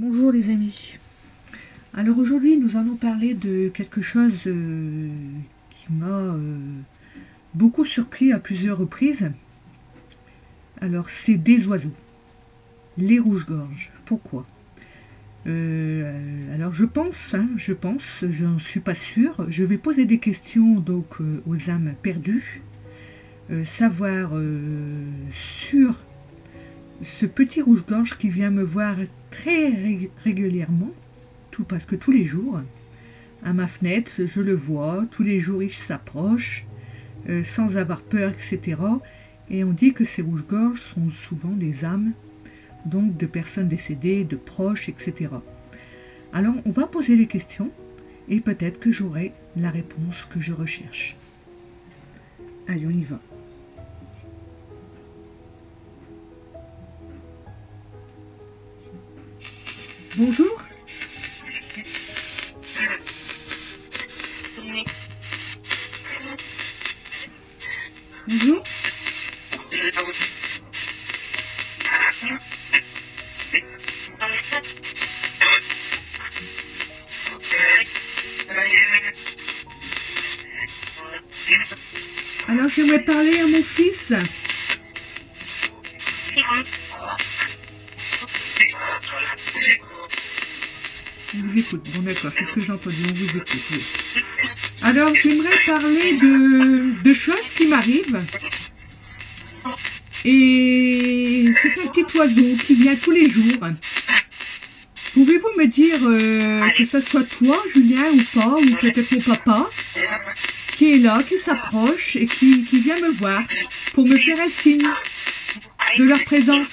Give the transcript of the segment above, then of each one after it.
Bonjour les amis. Alors aujourd'hui nous allons parler de quelque chose euh, qui m'a euh, beaucoup surpris à plusieurs reprises. Alors c'est des oiseaux. Les rouges-gorges. Pourquoi? Euh, alors je pense, hein, je pense, je n'en suis pas sûre. Je vais poser des questions donc aux âmes perdues, savoir sur ce petit rouge-gorge qui vient me voir très régulièrement, tout parce que tous les jours, à ma fenêtre, je le vois, tous les jours il s'approche, euh, sans avoir peur, etc. Et on dit que ces rouges-gorges sont souvent des âmes, donc de personnes décédées, de proches, etc. Alors on va poser les questions, et peut-être que j'aurai la réponse que je recherche. Allez, on y va. Bonjour. Bonjour. Alors j'aimerais parler à mon fils. Bon, d'accord, c'est ce que j'ai entendu. On vous écoute. Alors, j'aimerais parler de, de choses qui m'arrivent. Et c'est un petit oiseau qui vient tous les jours. Pouvez-vous me dire euh, que ce soit toi, Julien, ou pas, ou peut-être mon papa, qui est là, qui s'approche et qui vient me voir pour me faire un signe de leur présence?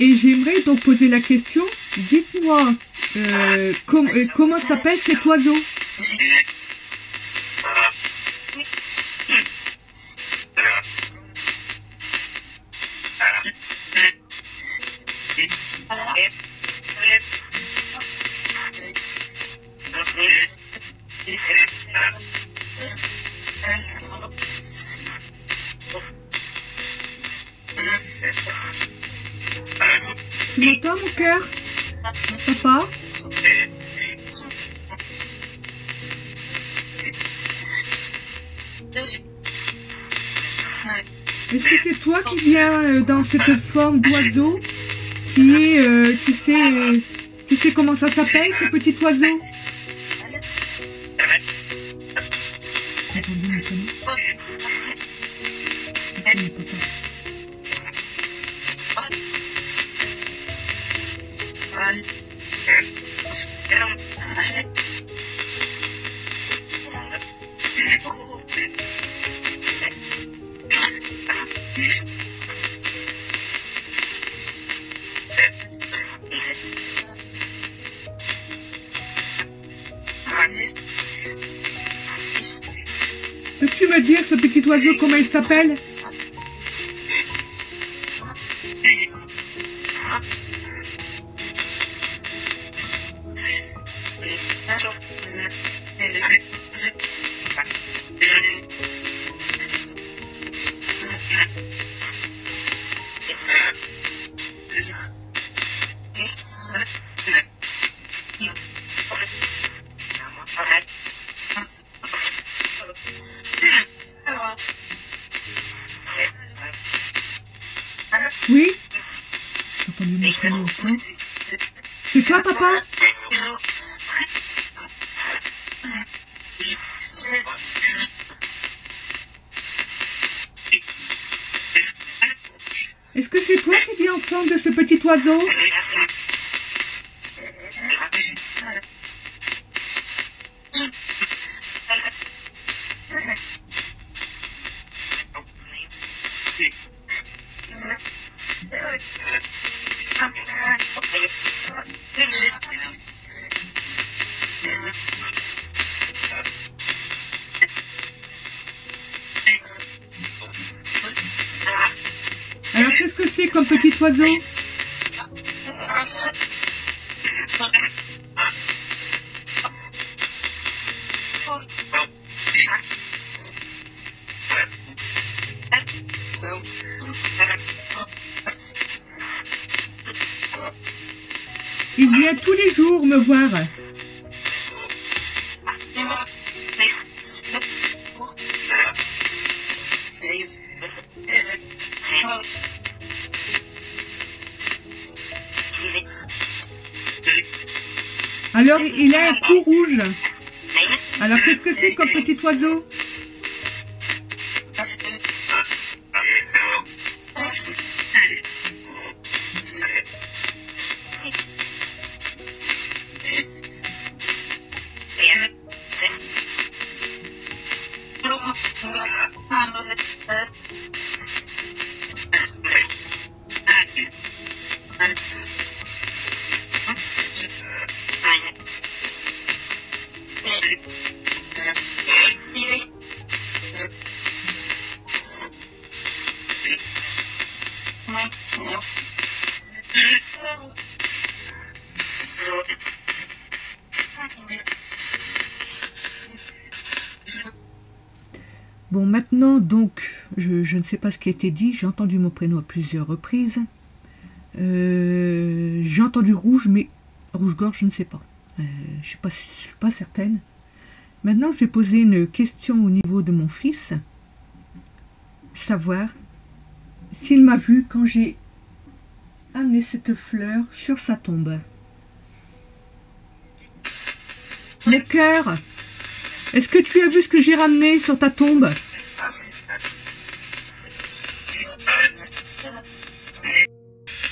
Et j'aimerais donc poser la question, dites-moi, euh, euh, comment s'appelle cet oiseau? Tu m'entends, mon cœur? Papa? Est-ce que c'est toi qui viens euh, dans cette forme d'oiseau qui est, euh, tu sais, euh, tu sais comment ça s'appelle, ce petit oiseau? Oiseau comment il s'appelle que c'est toi qui viens en de ce petit oiseau? Qu'est-ce que c'est comme petit oiseau il vient tous les jours me voir. Alors, il a un cou rouge. Alors, qu'est-ce que c'est comme petit oiseau? Maintenant, donc, je, ne sais pas ce qui a été dit. J'ai entendu mon prénom à plusieurs reprises. Euh, j'ai entendu rouge, mais rouge-gorge, je ne sais pas. Euh, je ne suis, pas, suis pas certaine. Maintenant, je vais poser une question au niveau de mon fils. Savoir s'il m'a vu quand j'ai amené cette fleur sur sa tombe. Le cœur est-ce que tu as vu ce que j'ai ramené sur ta tombe?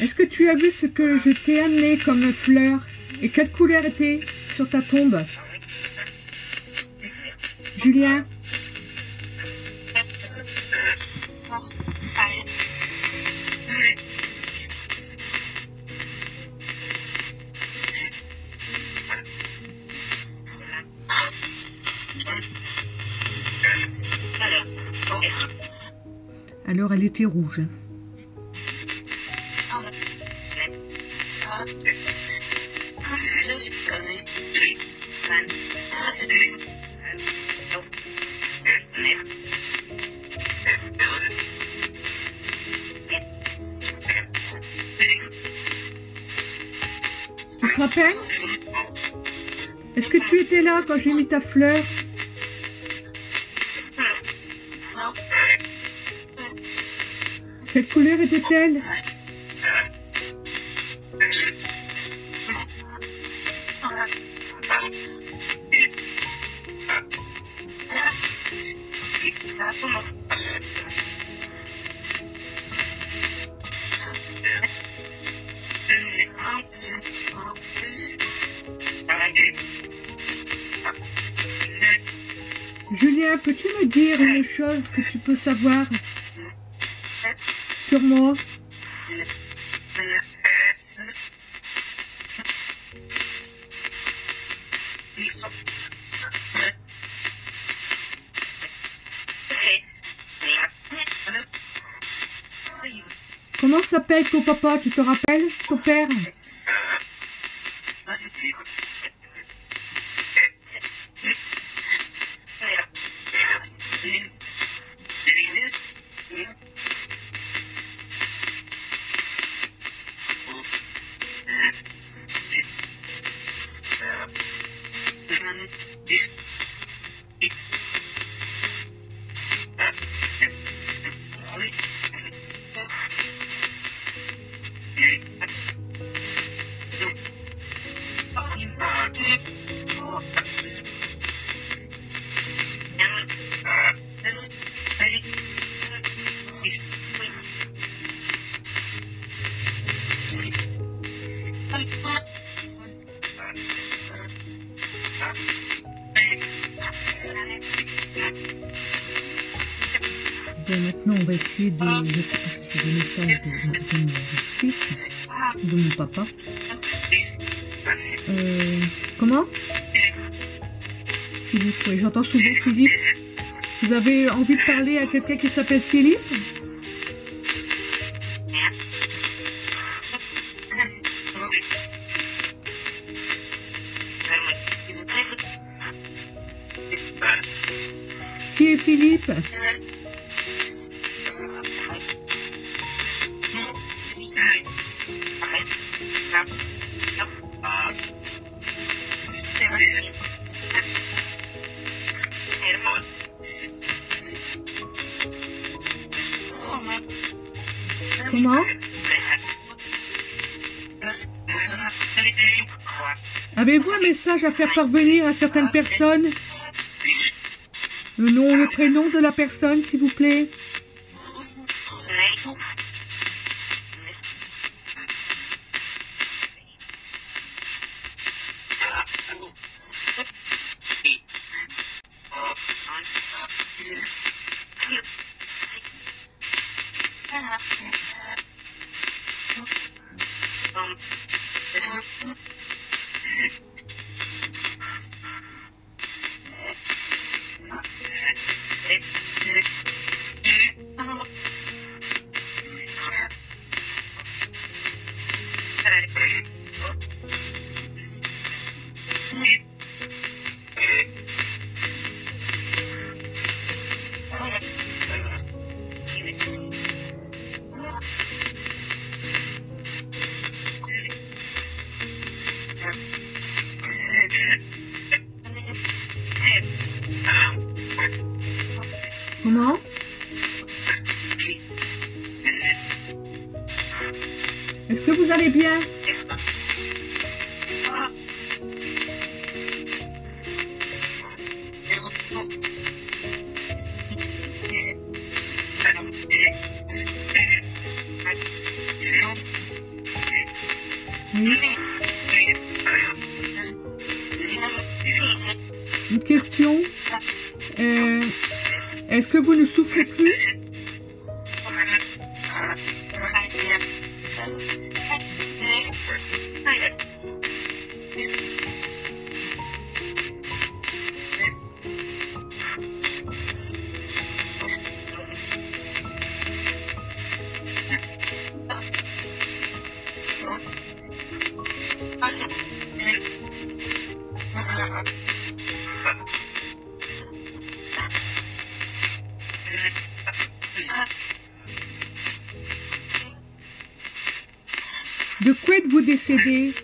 Est-ce que tu as vu ce que je t'ai amené comme fleur Et quelle couleur était sur ta tombe Julien Alors elle était rouge. Rappelles Est-ce que tu étais là quand j'ai mis ta fleur? Quelle couleur était-elle? Que tu peux savoir sur moi? Comment s'appelle ton papa, tu te rappelles? Ton père? Yeah. Maintenant, on va essayer de... Je sais pas si donner de, mon fils, de mon papa. Euh, comment? Philippe, oui, j'entends souvent Philippe. Vous avez envie de parler à quelqu'un qui s'appelle Philippe? Comment Avez-vous un message à faire parvenir à certaines personnes? Le nom, le prénom de la personne, s'il vous plaît? Comment Une question Euh, Est-ce que vous ne souffrez plus? De quoi êtes-vous décédé?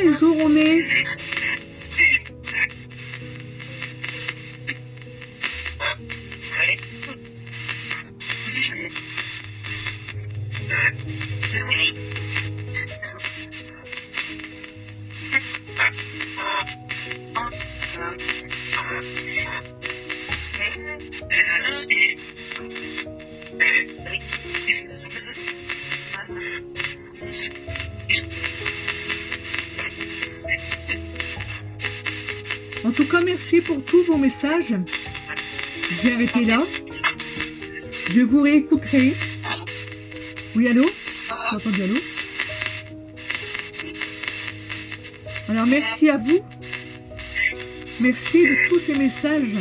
Quel jour on est Merci pour tous vos messages. Je vais arrêter là. Je vous réécouterai. Oui, allô? J'ai entendu allô? Alors, merci à vous. Merci de tous ces messages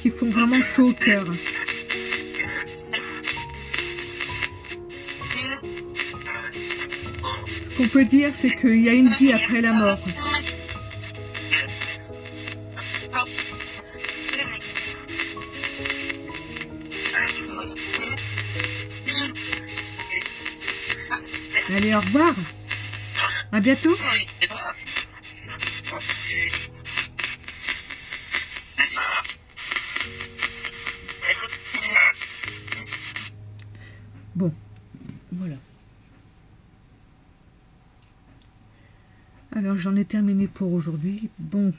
qui font vraiment chaud au cœur. Ce qu'on peut dire, c'est qu'il y a une vie après la mort. Au revoir. À bientôt. Bon, voilà. Alors j'en ai terminé pour aujourd'hui. Bon,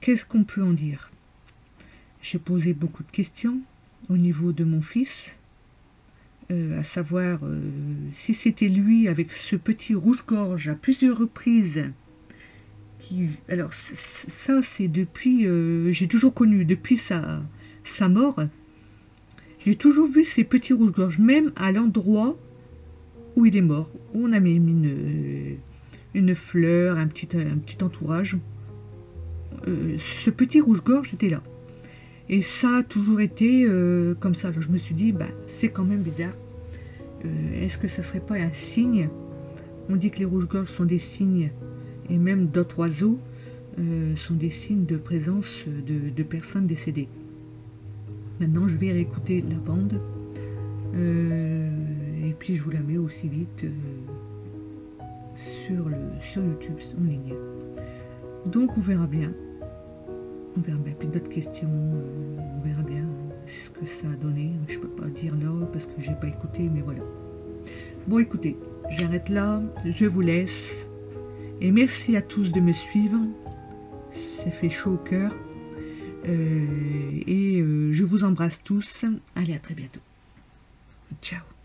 qu'est-ce qu'on peut en dire? J'ai posé beaucoup de questions au niveau de mon fils, euh, à savoir euh, si c'était lui avec ce petit rouge-gorge à plusieurs reprises. Alors ça c'est depuis, euh, j'ai toujours connu depuis sa, sa mort. J'ai toujours vu ces petits rouges-gorges, même à l'endroit où il est mort, où on a mis une, une fleur, un petit, un petit entourage. Ce petit rouge-gorge était là. Et ça a toujours été euh, comme ça. je me suis dit, bah, c'est quand même bizarre. Euh, est-ce que ça serait pas un signe? On dit que les rouges-gorges sont des signes, et même d'autres oiseaux sont des signes de présence de, personnes décédées. Maintenant, je vais réécouter la bande. et puis, je vous la mets aussi vite sur, le, sur YouTube en ligne. Donc, on verra bien. On verra bien. Puis d'autres questions, euh, on verra bien ce que ça a donné. Je peux pas dire là parce que j'ai pas écouté, mais voilà. Bon, écoutez, j'arrête là. Je vous laisse. Et merci à tous de me suivre. Ça fait chaud au cœur. Euh, et euh, je vous embrasse tous. Allez, à très bientôt. Ciao.